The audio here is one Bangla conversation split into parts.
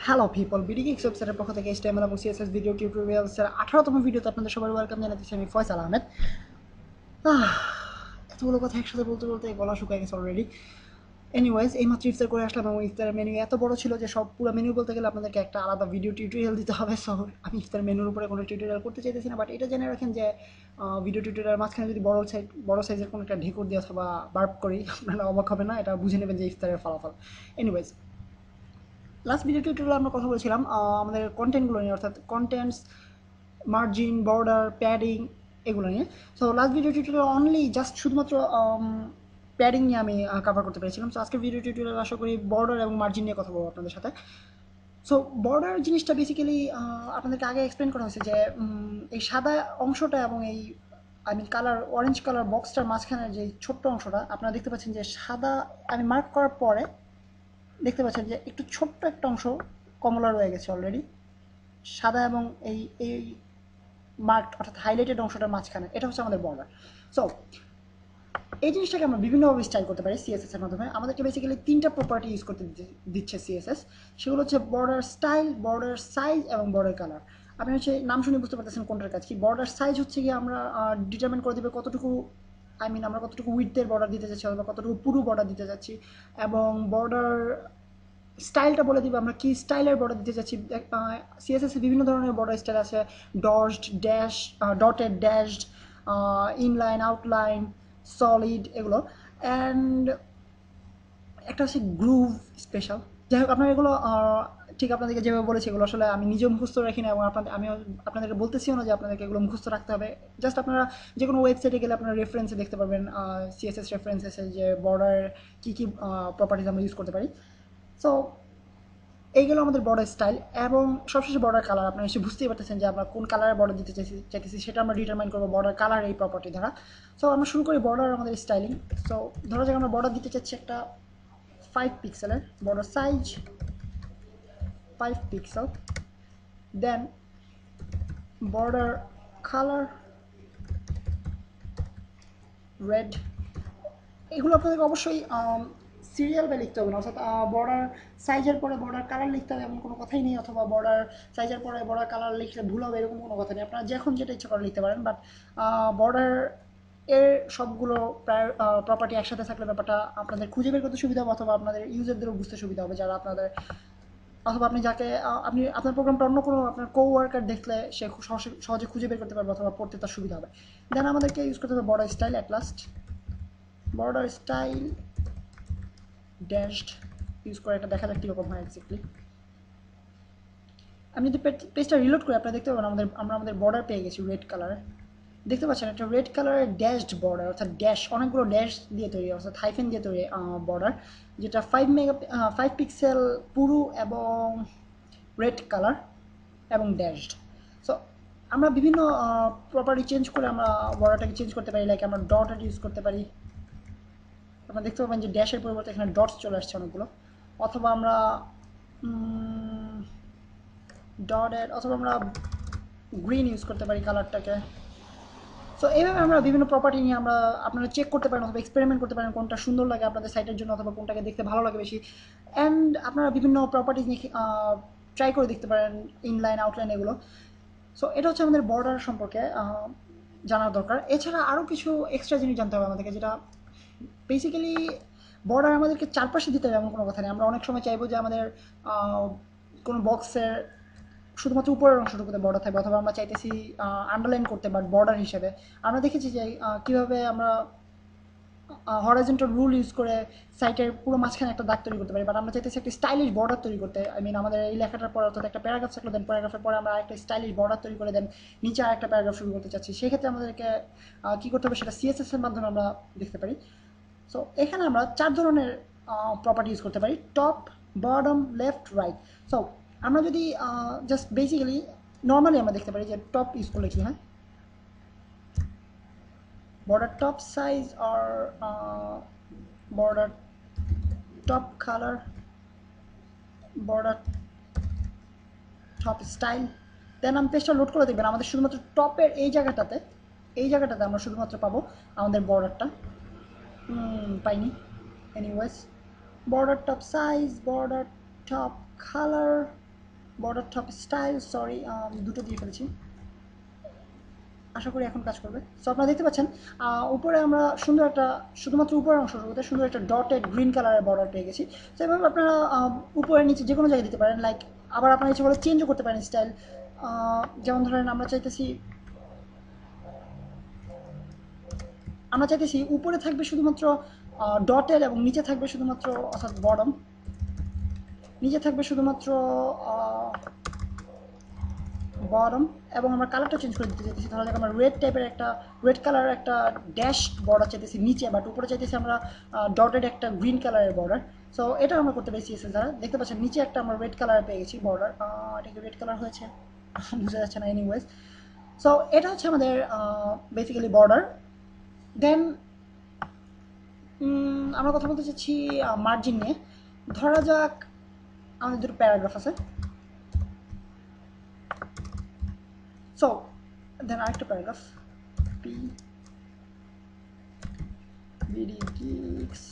হ্যালো পিপল বিডি কিক্স ওয়েবসাইটের পক্ষ থেকে এসটিএমএল এবং সিএসএস ভিডিও টিউটোরিয়ালসের আঠারোতম ভিডিওতে আপনাদের সবাই ওয়েলকাম জানাতেছি আমি ফয়সাল আহমেদ। এতগুলো কথা একসাথে বলতে বলতে গলা শুকায় গেছে অলরেডি এনিওয়াইজ এই মাত্র ইফতার করে আসলাম এবং ইফতারের মেনু এত বড় ছিল যে সব পুরো মেনু বলতে গেলে আপনাদেরকে একটা আলাদা ভিডিও টিউটোরিয়াল দিতে হবে। সো আমি ইফতার মেনুর উপরে কোনো টিউটোরিয়াল করতে চাইতেছি না বাট এটা জেনে রাখেন যে ভিডিও টিউটোরিয়াল মাঝখানে যদি বড় সাইজ বড় সাইজের কোনো একটা ঢেকুর দিয়ে অথবা বার্প করি, আপনারা অবাক হবে না, এটা বুঝে নেবেন যে ইফতারের ফলাফল। এনিওয়াইজ লাস্ট ভিডিও টিউটোরিয়ালে আমরা কথা বলেছিলাম আমাদের কন্টেন্টগুলো নিয়ে, অর্থাৎ কন্টেন্টস মার্জিন বর্ডার প্যাডিং এগুলো নিয়ে। So last video tutorial only just শুধুমাত্র প্যাডিং নিয়ে আমি কভার করতে পেরেছিলাম। সো আজকের ভিডিও টিউটোরিয়াল আশা করি বর্ডার এবং মার্জিন নিয়ে কথা বলব আপনাদের সাথে। সো বর্ডার জিনিসটা বেসিক্যালি আপনাদেরকে আগে এক্সপ্লেন করা হয়েছে যে এই সাদা অংশটা এবং এই I mean colour orange colour বক্সটার মাঝখানে যে ছোট্ট অংশটা, আপনারা দেখতে পাচ্ছেন যে সাদা আমি মার্ক করার পরে দেখতে পাচ্ছেন যে একটু ছোট্ট একটা অংশ কমলা রয়ে গেছে অলরেডি সাদা এবং এই এই মার্ক অর্থাৎ হাইলাইটেড অংশটার মাঝখানে। এটা হচ্ছে আমাদের বর্ডার সো এই জিনিসটাকে আমরা বিভিন্নভাবে স্টাইল করতে পারি সিএসএস এর মাধ্যমে। আমাদেরকে বেসিক্যালি তিনটা প্রপার্টি ইউজ করতে দিচ্ছে- সিএসএস সেগুলো হচ্ছে বর্ডার স্টাইল বর্ডার সাইজ এবং বর্ডার কালার আপনি হচ্ছে নাম শুনে বুঝতে পারতেছেন কোনটার কাজ কি। বর্ডার সাইজ হচ্ছে গিয়ে আমরা ডিটারমিন করে দেবে কতটুকু আই মিন আমরা কতটুকু উইথের বর্ডার দিতে চাচ্ছি অথবা কতটুকু পুরো বর্ডার দিতে চাচ্ছি। এবং বর্ডার স্টাইলটা বলে দিব, আমরা কি স্টাইলের বর্ডার দিতে চাচ্ছি সিএসএস বিভিন্ন ধরনের বর্ডার স্টাইল আছে। Dots dash dotted dashed inline outline solid এগুলো। অ্যান্ড একটা হচ্ছে গ্রুভ স্পেশাল যাই হোক, আপনারা এগুলো ঠিক আপনাদেরকে যেভাবে বলেছি, এগুলো আসলে আমি নিজেও মুখস্থ রাখি না এবং আপনাদের আমি আপনাদেরকে বলতেছিও না যে আপনাদেরকে এগুলো মুখস্থ রাখতে হবে। জাস্ট আপনারা যে কোনো ওয়েবসাইটে গেলে আপনারা রেফারেন্সে দেখতে পারবেন সিএসএস রেফারেন্সেসে যে বর্ডার কী কী প্রপার্টিজ আমরা ইউজ করতে পারি। সো এইগুলো আমাদের বর্ডার স্টাইল এবং সবশেষে বর্ডার কালার আপনারা এসে বুঝতেই পারতেছেন যে আমরা কোন কালারের বর্ডার দিতে চাইছি চাইতেছি, সেটা আমরা ডিটারমাইন করব বর্ডার কালার এই প্রপার্টি দ্বারা। সো আমরা শুরু করি বর্ডার আমাদের স্টাইলিং সো ধরা যাক আমরা বর্ডার দিতে চাচ্ছি একটা ফাইভ পিক্সেলের border size five pixel then border colour red এগুলো আপনাদেরকে অবশ্যই সিরিয়াল বাই লিখতে হবে না, অর্থাৎ বর্ডার সাইজের পরে বর্ডার কালার লিখতে হবে এমন কোনো কথাই নেই, অথবা বর্ডার সাইজের পরে বর্ডার কালার লিখলে ভুল হবে এরকম কোনো কথা নেই। আপনারা যখন যেটা ইচ্ছা করে লিখতে পারেন বাট বর্ডার এর সবগুলো প্রায় প্রপার্টি একসাথে থাকলে ব্যাপারটা আপনাদের খুঁজে বের করতে সুবিধা হবে, অথবা আপনাদের ইউজারদেরও বুঝতে সুবিধা হবে, যারা আপনাদের, অথবা আপনি যাকে আপনি, আপনার প্রোগ্রামটা অন্য কোনো আপনার কো ওয়ার্কার দেখলে সে সহজে খুঁজে বের করতে পারবে, অথবা পড়তে তার সুবিধা হবে। দেন আমাদেরকে ইউজ করতে হবে border style at last border style dashed use করে এটা দেখা যাক কীরকম হয় এক্স্যাক্টলি আমি যদি পেজটা রিলোড করি, আপনারা দেখতে পাবেন আমাদের আমরা আমাদের বর্ডার পেয়ে গেছি রেড কালারের দেখতে পাচ্ছেন, একটা রেড কালারের ড্যাশড বর্ডার অর্থাৎ ড্যাশ অনেকগুলো ড্যাশ দিয়ে তৈরি, অর্থাৎ হাইফেন দিয়ে তৈরি বর্ডার যেটা ফাইভ মেগা ফাইভ পিক্সেল পুরু এবং রেড কালার এবং ড্যাশড সো আমরা বিভিন্ন প্রপার্টি চেঞ্জ করে আমরা বর্ডারটাকে চেঞ্জ করতে পারি লাইক আমরা ডট ইউজ করতে পারি। আপনারা দেখতে পাবেন যে ড্যাশের পরিবর্তে এখানে ডটস চলে আসছে অনেকগুলো। অথবা আমরা ডটেড অথবা আমরা গ্রিন ইউজ করতে পারি কালারটাকে। সো এইভাবে আমরা বিভিন্ন প্রপার্টি নিয়ে আমরা আপনারা চেক করতে পারেন অথবা এক্সপেরিমেন্ট করতে পারেন কোনটা সুন্দর লাগে আপনাদের সাইটের জন্য অথবা কোনটাকে দেখতে ভালো লাগে বেশি। অ্যান্ড আপনারা বিভিন্ন প্রপার্টিজ নিয়ে ট্রাই করে দেখতে পারেন ইনলাইন আউটলাইন এগুলো। সো এটা হচ্ছে আমাদের বর্ডার সম্পর্কে জানার দরকার। এছাড়া আরও কিছু এক্সট্রা জিনিস জানতে হবে আমাদেরকে, যেটা বেসিক্যালি বর্ডার আমাদেরকে চারপাশে দিতে হবে, এমন কোনো কথা নেই। আমরা অনেক সময় চাইব যে আমাদের কোনো বক্সের শুধুমাত্র উপরের অংশটুকুতে বর্ডার থাকবে, অথবা আমরা চাইতেছি আন্ডারলাইন করতে বাট বর্ডার হিসেবে। আমরা দেখেছি যে কীভাবে আমরা হরাইজেন্টাল রুল ইউজ করে সাইটের পুরো মাঝখানে একটা দাগ তৈরি করতে পারি বাট আমরা চাইতেছি একটা স্টাইলিশ বর্ডার তৈরি করতে। আই মিন আমাদের এই লেখাটার পর অর্থাৎ একটা প্যারাগ্রাফ থাকল দেন প্যারাগ্রাফের পরে আমরা একটা স্টাইলিশ বর্ডার তৈরি করে দেন নিচে আর একটা প্যারাগ্রাফ শুরু করতে চাচ্ছি। সেক্ষেত্রে আমাদেরকে কী করতে হবে সেটা সিএসএস এর মাধ্যমে আমরা দেখতে পারি। সো এখানে আমরা চার ধরনের প্রপার্টি ইউজ করতে পারি। Top bottom left right so আমরা যদি জাস্ট বেসিক্যালি নর্মালি আমরা দেখতে পারি যে টপ ইউজ করলে কি হয়? Top size or uh, border top color border top style দেন আমি পেজটা লোড করে দেখবেন আমাদের শুধুমাত্র টপের এই জায়গাটাতে এই জায়গাটাতে আমরা শুধুমাত্র পাবো আমাদের বর্ডারটা পাইনি anyways border top size border top colour border top style sorry দুটো দিয়ে ফেলেছি। আশা করি এখন কাজ করবে। সো আপনারা দেখতে পাচ্ছেন উপরে আমরা সুন্দর একটা, শুধুমাত্র উপরের অংশটুকুতে সুন্দর একটা ডটেড গ্রিন কালারের বর্ডার পেয়ে গেছি। তো এভাবে আপনারা উপরে নিচে যে কোনো জায়গায় দিতে পারেন লাইক আবার আপনারা ইচ্ছে বলে চেঞ্জও করতে পারেন স্টাইল যেমন ধরেন আমরা চাইতেছি আমরা চাইতেছি উপরে থাকবে শুধুমাত্র ডটের এবং নিচে থাকবে শুধুমাত্র, অর্থাৎ বডম নিচে থাকবে শুধুমাত্র বডম এবং আমরা কালারটা চেঞ্জ করে দিতে চাইতেছি। তাহলে আমরা রেড টাইপের একটা রেড কালারের একটা ড্যাশ বর্ডার চাইতেছি নিচে বাট উপরে চাইতেছি আমরা ডটেড একটা গ্রিন কালারের বর্ডার সো এটা আমরা করতে পেরেছি এসে দ্বারা। দেখতে পাচ্ছেন, নিচে একটা আমরা রেড কালার পেয়ে গেছি বর্ডার এটা কি রেড কালার হয়েছে? বোঝা যাচ্ছে না এনিওয়েজ সো এটা হচ্ছে আমাদের বেসিক্যালি বর্ডার দেন আমরা কথা বলতে চাচ্ছি মার্জিন নিয়ে। ধরা যাক, আমাদের দুটো প্যারাগ্রাফ আছে। সো দেন আরেকটা paragraph P BD geeks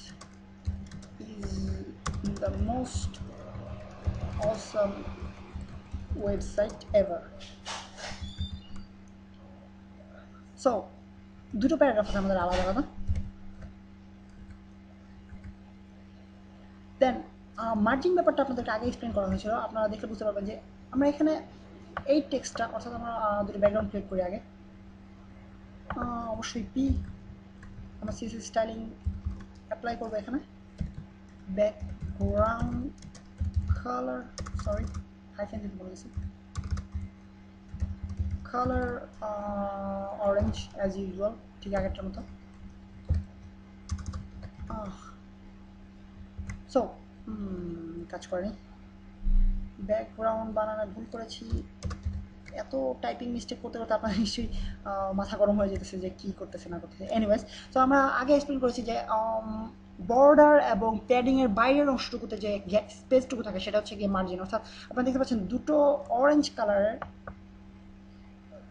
is the most awesome website ever. So দুটো প্যারাগ্রাফ আছে আমাদের আলাদা আলাদা। দেন মার্জিন ব্যাপারটা আপনাদেরকে আগে এক্সপ্লেন করা হয়েছিল। আপনারা দেখলে বুঝতে পারবেন যে আমরা এখানে এই টেক্সটটা অর্থাৎ আমরা দুটো ব্যাকগ্রাউন্ড ক্রিয়েট করি আগে। অবশ্যই পি আমরা সিসি স্টাইলিং অ্যাপ্লাই করব এখানে। ব্যাকগ্রাউন্ড কালার সরি হাইফেন দিতে বলে গেছি কালার অরেঞ্জ অ্যাজ ইউজুয়াল ঠিক আগেরটার মতো। সো কাজ করেনি। ব্যাকগ্রাউন্ড বানানো ভুল করেছি। এত টাইপিং মিস্টেক করতে করতে আপনার নিশ্চয়ই মাথা গরম হয়ে যেতেছে যে কী করতেছে না করতেছে। এনিওয়েজ তো আমরা আগে এক্সপ্লেন করেছি যে বর্ডার এবং প্যাডিংয়ের বাইরের অংশটুকুতে যে স্পেসটুকু থাকে, সেটা হচ্ছে গিয়ে মার্জিন অর্থাৎ, আপনারা দেখতে পাচ্ছেন দুটো অরেঞ্জ কালারের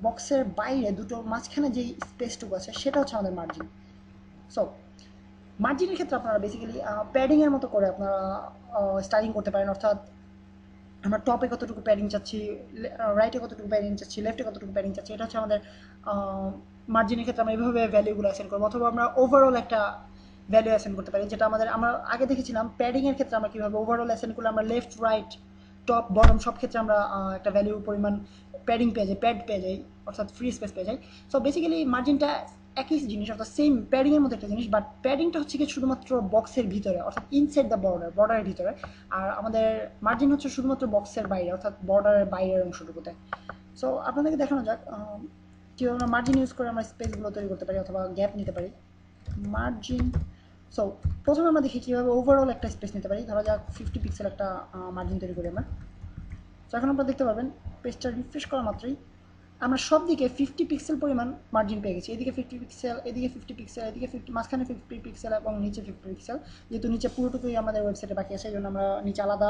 বক্সের বাইরে দুটো মাঝখানে যেই স্পেসটুকু আছে, সেটা হচ্ছে আমাদের মার্জিন সো মার্জিনের ক্ষেত্রে আপনারা বেসিক্যালি প্যাডিংয়ের মতো করে আপনারা স্টাইলিং করতে পারেন। অর্থাৎ আমরা টপে কতটুকু প্যাডিং চাচ্ছি রাইটে কতটুকু প্যাডিং চাচ্ছি লেফটে কতটুকু প্যাডিং চাচ্ছি, এটা হচ্ছে আমাদের মার্জিনের ক্ষেত্রে আমরা এইভাবে ভ্যালুগুলো অ্যাসেন্ড করব। অথবা আমরা ওভারঅল একটা ভ্যালু অ্যাসেন্ড করতে পারি, যেটা আমাদের, আমরা আগে দেখেছিলাম প্যাডিংয়ের ক্ষেত্রে আমরা কীভাবে ওভারঅল অ্যাসেন্ড করলে আমরা লেফট রাইট টপ বটম সব ক্ষেত্রে আমরা একটা ভ্যালু পরিমাণ প্যাডিং পেয়ে যাই প্যাড পেয়ে যাই, অর্থাৎ ফ্রি স্পেস পেয়ে যাই। সো বেসিক্যালি মার্জিনটা একই জিনিস, অর্থাৎ সেম প্যাডিংয়ের মধ্যে একটা জিনিস বাট প্যাডিংটা হচ্ছে কি শুধুমাত্র বক্সের ভিতরে, অর্থাৎ ইনসাইড দ্য বর্ডার বর্ডারের ভিতরে। আর আমাদের মার্জিন হচ্ছে শুধুমাত্র বক্সের বাইরে, অর্থাৎ বর্ডারের বাইরের অংশটুকুতে। সো আপনাদেরকে দেখানো যাক কীভাবে আমরা মার্জিন ইউজ করে আমরা স্পেসগুলো তৈরি করতে পারি, অথবা গ্যাপ নিতে পারি। মার্জিন সো প্রথমে আমরা দেখি কীভাবে ওভারঅল একটা স্পেস নিতে পারি। ধরা যাক ফিফটি পিক্সেল একটা মার্জিন তৈরি করি আমরা। তো এখন আপনারা দেখতে পাবেন পেজটা রিফ্রেশ করা মাত্রই আমরা সব দিকে ফিফটি পিক্সেল পরিমাণ মার্জিন পেয়ে গেছি। এদিকে ফিফটি পিক্সেল এদিকে ফিফটি পিক্সেল এদিকে ফিফটি মাঝখানে ফিফটি পিক্সেল এবং নিচে ফিফটি পিক্সেল যেহেতু নিচে পুরোটুকুই আমাদের ওয়েবসাইটে বাকি আছে এই জন্য আমরা নিচে আলাদা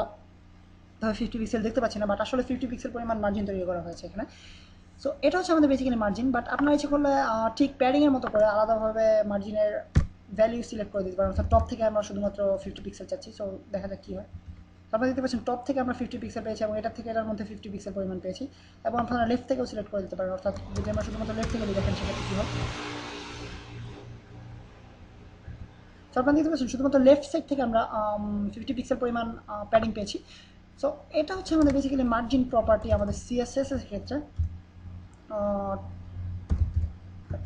ফিফটি পিক্সেল দেখতে পাচ্ছি না বাট আসলে ফিফটি পিক্সেল পরিমাণ মার্জিন তৈরি করা হয়েছে এখানে। সো এটা হচ্ছে আমাদের বেসিক্যালি মার্জিন বাট আপনারা ইচ্ছে করলে ঠিক প্যাডিংয়ের মতো করে আলাদাভাবে মার্জিনের ভ্যালু সিলেক্ট করে দিতে পারেন অর্থাৎ টপ থেকে আমরা শুধুমাত্র ফিফটি পিক্সেল চাচ্ছি সো দেখা যাক কী হয়। আপনারা দেখতে পাচ্ছেন টপ থেকে আমরা ফিফটি পিক্সেল পেয়েছি এবং এটার থেকে এটার মধ্যে ফিফটি পিক্সেল পরিমাণ পেয়েছি। এবং আপনারা লেফট থেকেও সিলেক্ট করে দিতে পারেন, অর্থাৎ যদি আমরা শুধুমাত্র লেফট থেকে দেখেন সেক্ষেত্রে কী হয়? তো আপনারা দেখতে পাচ্ছেন, শুধুমাত্র লেফট সাইড থেকে আমরা ফিফটি পিক্সেল পরিমাণ প্যাডিং পেয়েছি। সো এটা হচ্ছে আমাদের বেসিক্যালি মার্জিন প্রপার্টি আমাদের সিএসএস এর ক্ষেত্রে।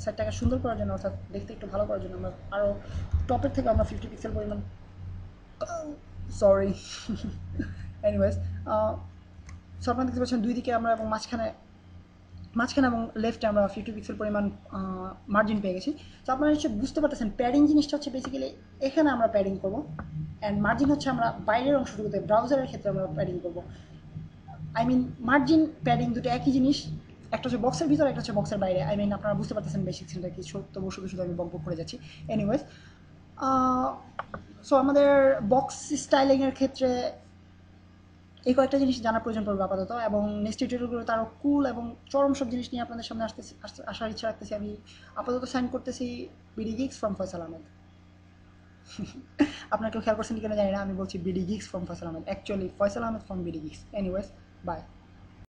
সাইটটাকে সুন্দর করার জন্য, অর্থাৎ দেখতে একটু ভালো করার জন্য আমরা আরও টপের থেকে আমরা ফিফটি পিক্সেল পরিমাণ সরি এনিওয়েজ সো আপনারা দেখতে পাচ্ছেন, দুই দিকে আমরা এবং মাঝখানে মাঝখানে এবং লেফটে আমরা ফিফটি পিক্সেল পরিমাণ মার্জিন পেয়ে গেছি। তো আপনারা নিশ্চয়ই বুঝতে পারতেছেন প্যাডিং জিনিসটা হচ্ছে বেসিক্যালি এখানে আমরা প্যাডিং করব অ্যান্ড মার্জিন হচ্ছে আমরা বাইরের অংশটুকুতে ব্রাউজারের ক্ষেত্রে আমরা প্যাডিং করব। আই মিন মার্জিন প্যাডিং দুটো একই জিনিস একটা হচ্ছে বক্সের ভিতরে, একটা হচ্ছে বক্সের বাইরে। আই মিন আপনারা বুঝতে পারতেছেন বেসিক সিনটা কি ছো- তবুও শুধু শুধু আমি বক বক করে যাচ্ছি। এনিওয়েজ সো আমাদের বক্স স্টাইলিংয়ের ক্ষেত্রে এই কয়েকটা জিনিস জানার প্রয়োজন পড়বে আপাতত, এবং নেক্সট টিউটোরিয়ালগুলোতে আরও কুল এবং চরম সব জিনিস নিয়ে আপনাদের সামনে আসতেছি আসার ইচ্ছা রাখতেছি। আমি আপাতত সাইন করতেছি BD geeks from Faisal Ahmed আপনারা কেউ খেয়াল করছেন কিনা জানি না, আমি বলছি BD geeks from Faisal Ahmed actually Faisal Ahmed from BD geeks anyways bye